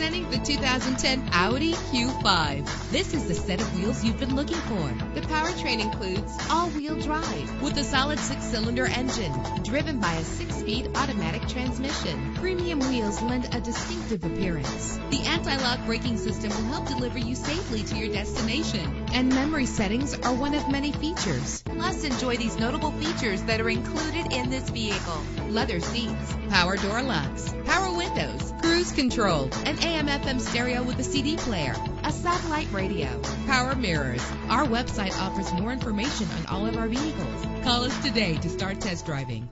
Presenting the 2010 Audi Q5. This is the set of wheels you've been looking for. The powertrain includes all-wheel drive with a solid six-cylinder engine driven by a six-speed automatic transmission. Premium wheels lend a distinctive appearance. The anti-lock braking system will help deliver you safely to your destination. And memory settings are one of many features. Plus, enjoy these notable features that are included in this vehicle. Leather seats, power door locks, power windows, cruise control, an AM FM stereo with a CD player, a satellite radio, power mirrors. Our website offers more information on all of our vehicles. Call us today to start test driving.